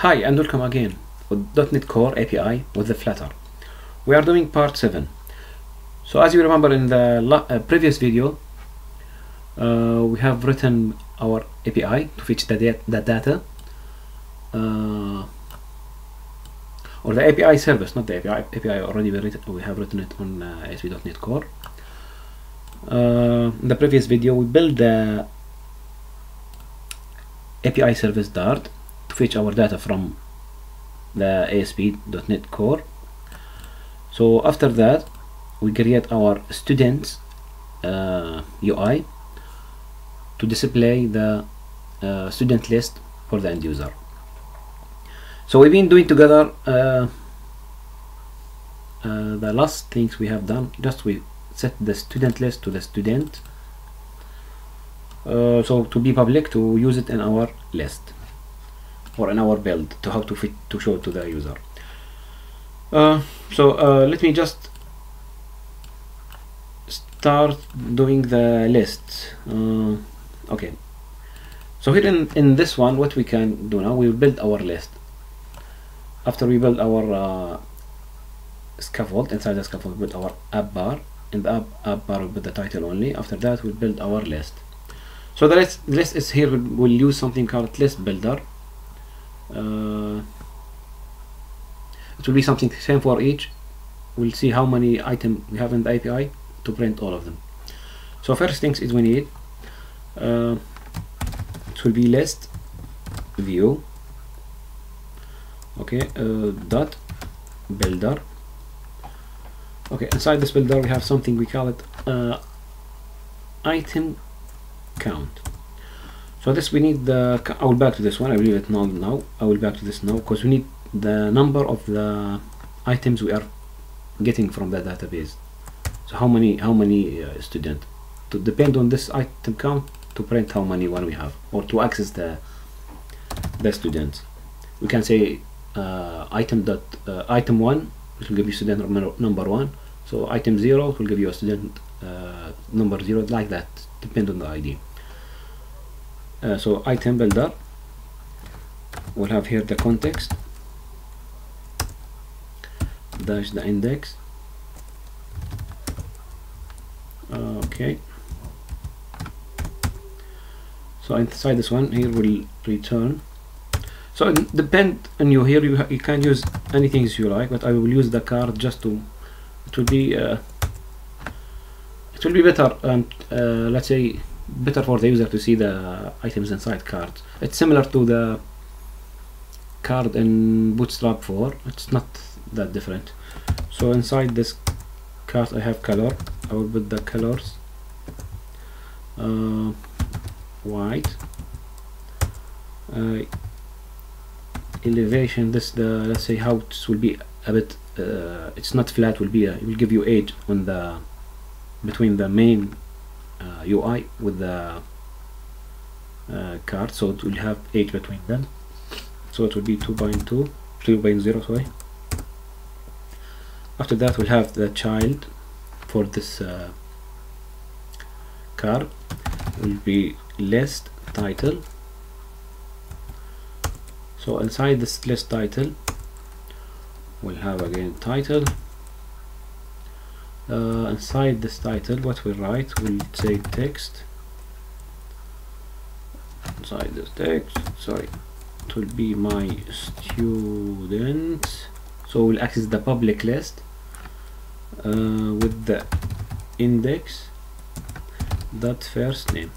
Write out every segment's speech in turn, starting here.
Hi and welcome again with .NET Core API with the Flutter. We are doing part 7. So as you remember in the uh, previous video, uh, we have written our API to fetch the, da- the data uh, or the API service, not the API. API already we, have written it on uh, ASP.NET Core. Uh, in the previous video, we built the API service Dart fetch our data from the ASP.NET Core. So after that, we create our students uh, UI to display the uh, student list for the end user. So we've been doing together uh, uh, the last things we have done. Just we set the student list to the student. Uh, so to be public to use it in our list or in our build to how to fit to show to the user. Uh, so uh, let me just start doing the list. Uh, okay. So here in, in this one, what we can do now, we build our list. After we build our uh, scaffold, inside the scaffold, we build our app bar. In the app, app bar, build the title only. After that, we build our list. So the list, list is here. We'll use something called list builder. Uh, it will be something same for each. We'll see how many items we have in the API to print all of them. So first things is we need uh, it will be list view okay uh, dot builder okay inside this builder we have something we call it uh, item count so this we need the I will back to this one I will it now now. I will back to this now because we need the number of the items we are getting from the database. So how many how many uh, student? To depend on this item count to print how many one we have or to access the the students. We can say uh, item dot uh, item one it will give you student number, number one. So item zero will give you a student uh, number zero like that depend on the ID uh, so item builder we'll have here the context. Dash the index. Okay. So inside this one here will return. So it depend on you. Here you, you can use anything you like but I will use the card just to it will be uh, it will be better. Um, uh, let's say better for the user to see the items inside cards it's similar to the card in bootstrap 4 it's not that different. So inside this card I have color. I will put the colors. Uh, white. Uh, elevation this the let's say how it will be a bit uh, it's not flat will be a, it will give you edge on the between the main uh, UI with the uh, card so it will have edge between them. So it will be 2.2 3.0 sorry. After that we'll have the child for this uh, card. Will be list tile. So inside this list tile we'll have again title uh, inside this title what we write we'll say text. Inside this text sorry it will be my student. So we'll access the public list uh, with the index dot first name.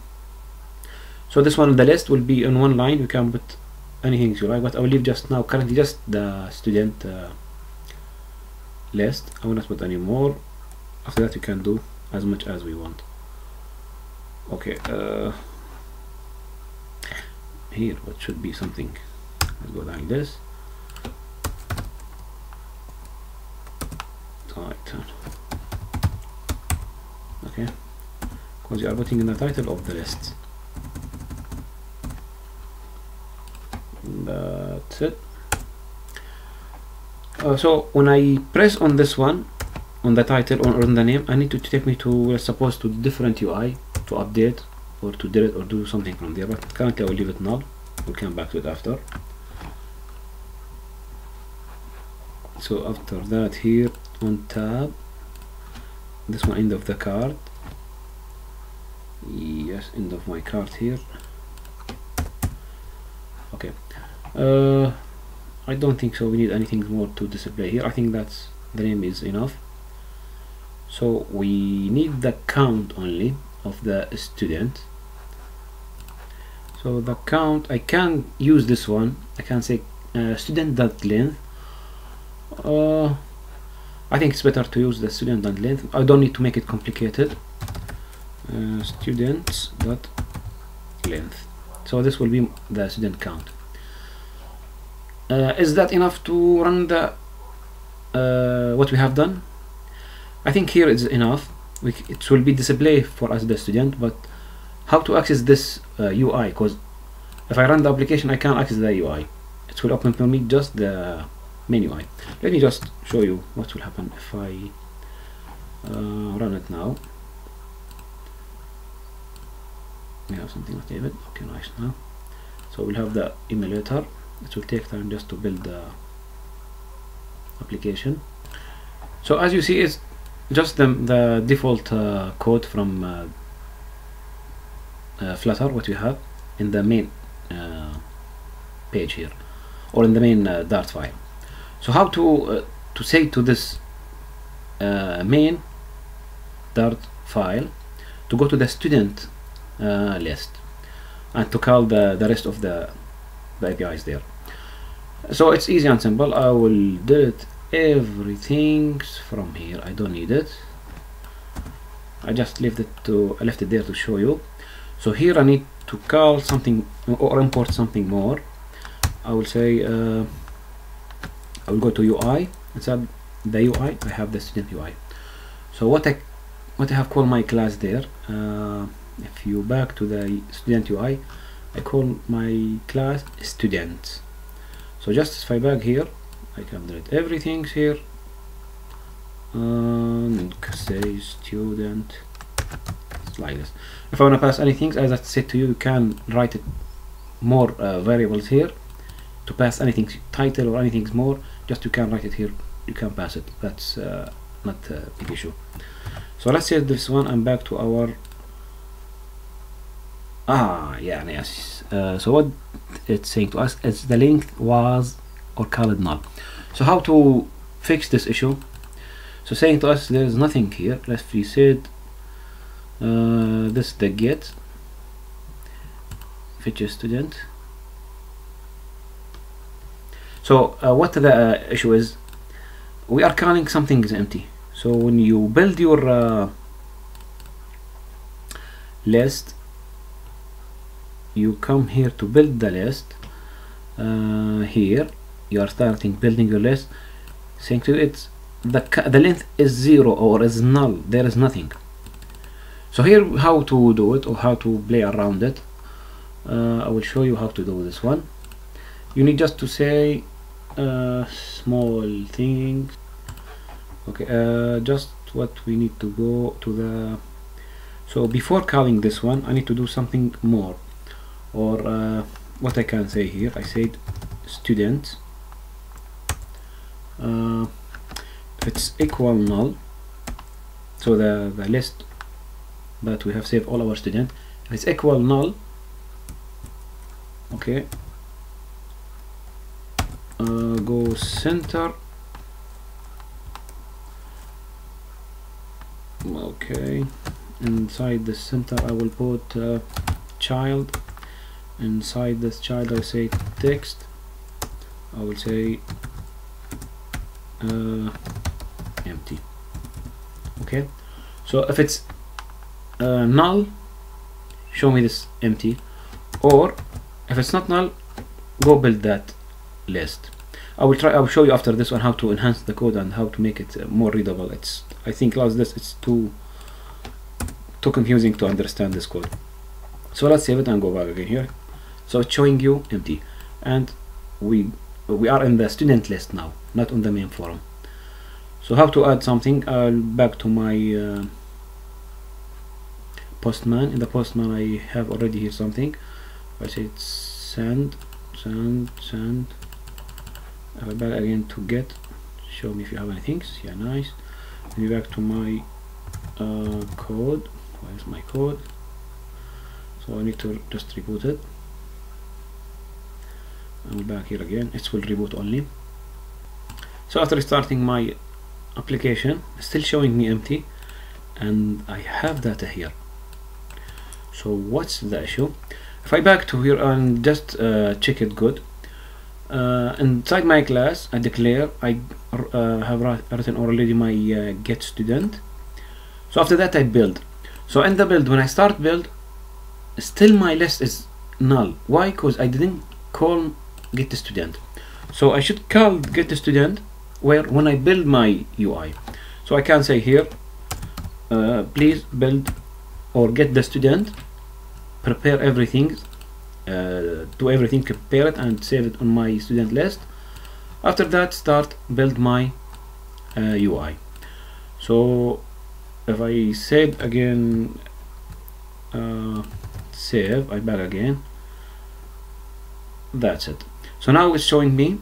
So this one the list will be in one line. You can put anything you like but I will leave just now currently just the student uh, list. I will not put any more after that we can do as much as we want. Okay uh, here what should be something? Let's go like this. Title. Okay. Because you are putting in the title of the list. That's it. Uh, so when I press on this one on the title or on the name I need to take me to suppose to different UI to update or to delete or do something from there but currently I will leave it null we'll come back to it after. So after that here on tab this one end of the card. Yes end of my card here. Okay. Uh, I don't think so we need anything more to display here. I think that's the name is enough so we need the count only of the student. So the count I can use this one. I can say uh, student dot length. Uh, I think it's better to use the student dot length. I don't need to make it complicated. Uh, students dot length. So this will be the student count. Uh, is that enough to run the uh, what we have done I think here is enough. We, it will be displayed for us the student but how to access this uh, UI because if I run the application I can't access the UI it will open for me just the main UI let me just show you what will happen if I uh, run it now. We have something like David okay nice now. So we'll have the emulator. It will take time just to build the application. So as you see it's just the, the default uh, code from uh, uh, Flutter what you have in the main uh, page here or in the main uh, Dart file. So how to uh, to say to this main Dart file to go to the student list and to call the, the rest of the, the APIs there? So it's easy and simple. I will delete everything from here. I don't need it. I just left it to I left it there to show you. So here I need to call something or import something more. I will say uh, I will go to UI inside the UI I. Have the student UI so what I what I have called my class there uh, if you back to the student UI I call my class student so just if I back here I can delete everything here. And say student like this if I want to pass anything as I said to you you can write it more uh, variables here. To pass anything title or anything more just you can write it here. You can pass it. That's uh, not a big issue. So let's say this one I'm back to our ah yeah yes. Uh, so what it's saying to us is the length was or called null so how to fix this issue? So saying to us there's nothing here let's said uh, this the get feature student. So uh, what the uh, issue is we are calling something is empty. So when you build your uh, list you come here to build the list uh, here you are starting building your list saying to it the the length is zero or is null there is nothing. So here how to do it or how to play around it uh, I will show you how to do this one. You need just to say uh, small thing okay uh, just what we need to go to the so before calling this one I need to do something more. Or uh, what I can say here I said student uh, it's equal null. So the, the list that we have saved all our student it's equal null okay uh, go center. Okay inside the center I will put uh, child. Inside this child I say text. I will say uh, empty. Okay. So if it's uh, null show me this empty. Or if it's not null go build that list. I will try I will show you after this one how to enhance the code and how to make it uh, more readable. It's I think last this it's too too confusing to understand this code. So let's save it and go back again here. So it's showing you empty. And we we are in the student list now not on the main forum. So how to add something? I'll back to my uh, postman. In the postman I have already here something. I say send send send. I'll back again to get. Show me if you have anything yeah nice. Me back to my uh, code. Where's my code? So I need to just reboot it and back here again. It will reboot only. So after starting my application still showing me empty. And I have data here. So what's the issue? If I back to here and just uh, check it good uh, inside my class I declare I uh, have written already my uh, get student. So after that I build. So in the build when I start build still my list is null. Why? Because I didn't call get the student. So I should call get the student where when I build my UI so I can say here uh, please build or get the student prepare everything uh, do everything prepare it and save it on my student list. After that start build my uh, UI so if I save again uh, save I back again. That's it so now it's showing me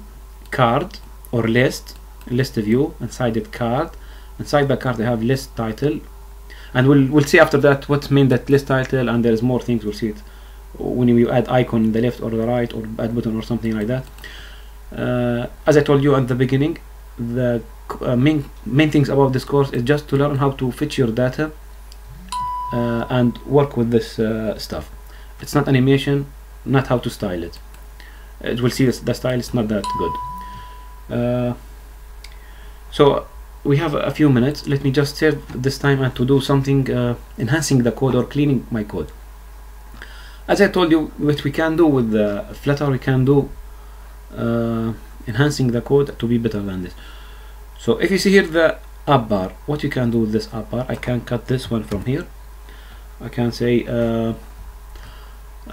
card or list list view inside it card. Inside the card I have list tile. And we'll we'll see after that what mean that list tile and there's more things we'll see it when you add icon in the left or the right or add button or something like that. Uh, as I told you at the beginning the uh, main main things about this course is just to learn how to fetch your data uh, and work with this uh, stuff. It's not animation not how to style it it will see the style is not that good. Uh, so we have a few minutes. Let me just save this time and to do something uh, enhancing the code or cleaning my code. As I told you what we can do with the flutter we can do uh, enhancing the code to be better than this. So if you see here the app bar what you can do with this app bar I can cut this one from here. I can say uh,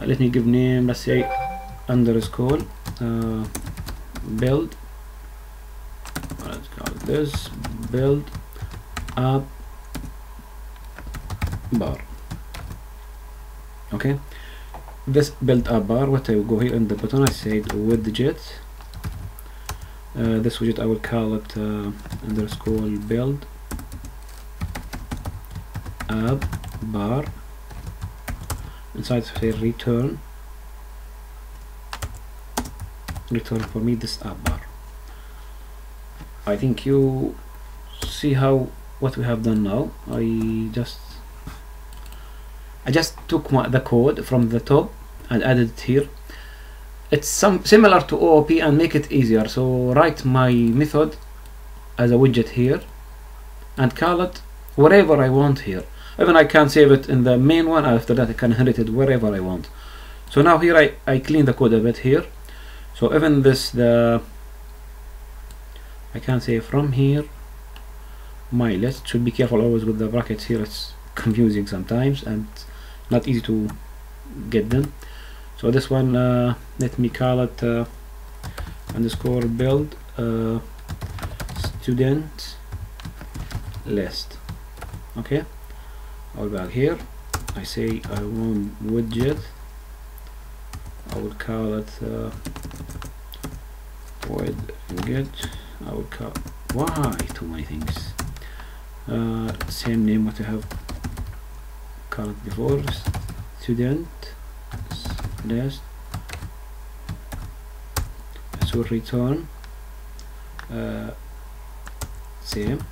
let me give name let's say underscore uh, build. Let's call this build app bar. Okay. This build app bar what I will go here in the button I said widget. Uh, this widget I will call it uh, underscore build app bar. Inside say return return for me this app bar. I think you see how what we have done now. I just I just took my, the code from the top and added it here. It's some similar to OOP and make it easier. So write my method as a widget here and call it wherever I want here. Even I can save it in the main one. After that I can inherit it wherever I want. So now here I, I clean the code a bit here so even this the I can say from here my list should be careful always with the brackets here it's confusing sometimes and not easy to get them. So this one uh, let me call it uh, underscore build uh, student list. Okay? I'll back here. I say I want widget. I would call it uh, widget I would why? Too many things. Uh, same name what I have called before. Student. List so return. Uh, same.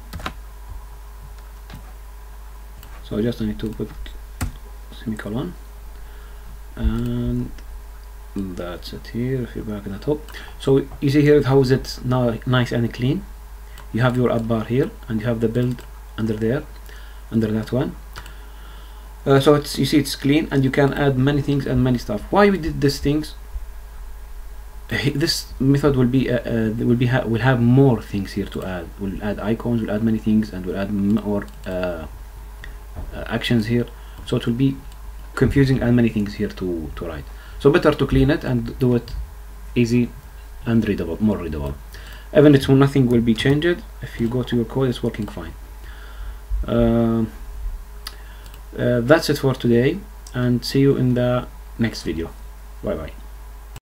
So I just need to put semicolon. And that's it here if you're back at the top so you see here how is it now nice and clean? You have your app bar here and you have the build under there under that one. Uh, so it's you see it's clean and you can add many things and many stuff. Why we did these things? This method will be uh, uh, will be ha will have more things here to add. We'll add icons we'll add many things and we'll add more uh, uh, actions here. So it will be confusing and many things here to to write so better to clean it and do it easy and readable more readable. Even if nothing will be changed if you go to your code it's working fine. Uh, uh, that's it for today and see you in the next video. Bye bye